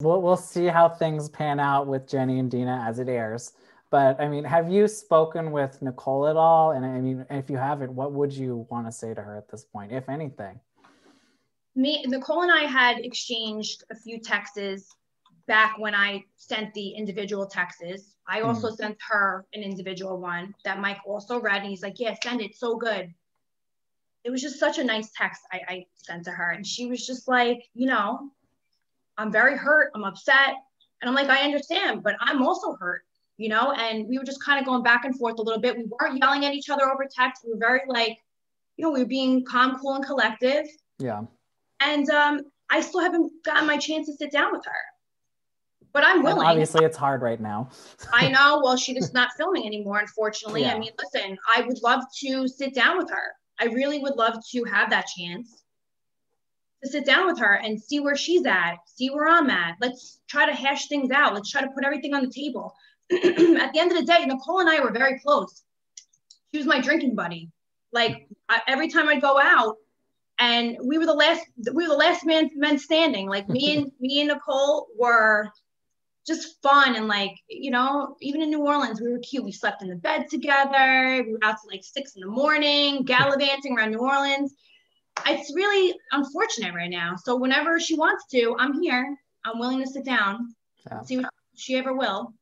We'll, we'll see how things pan out with Jenni and Deena as it airs. But I mean, have you spoken with Nicole at all? And I mean, if you haven't, what would you want to say to her at this point, if anything? Me, Nicole and I had exchanged a few texts back when I sent the individual texts. I hmm. also mm. sent her an individual one that Mike also read, and he's like, "Yeah, send it. So good." It was just such a nice text I, I sent to her, and she was just like, you know, I'm very hurt. I'm upset, and I'm like, I understand, but I'm also hurt, you know. And we were just kind of going back and forth a little bit. We weren't yelling at each other over text. We were very like, you know, we were being calm, cool, and collective. Yeah. And um, I still haven't gotten my chance to sit down with her but I'm willing. And obviously, it's hard right now. I know. Well, she's is not filming anymore, unfortunately. Yeah. I mean, listen, I would love to sit down with her. I really would love to have that chance to sit down with her and see where she's at, see where I'm at. Let's try to hash things out. Let's try to put everything on the table. at the end of the day, Nicole and I were very close. She was my drinking buddy. Like I, every time I'd go out, and we were the last we were the last man men standing. Like me and me and Nicole were just fun and like you know even in new orleans we were cute we slept in the bed together we were out to like six in the morning gallivanting around new orleans it's really unfortunate right now. So whenever she wants to, I'm here. I'm willing to sit down. Yeah. See what she ever will.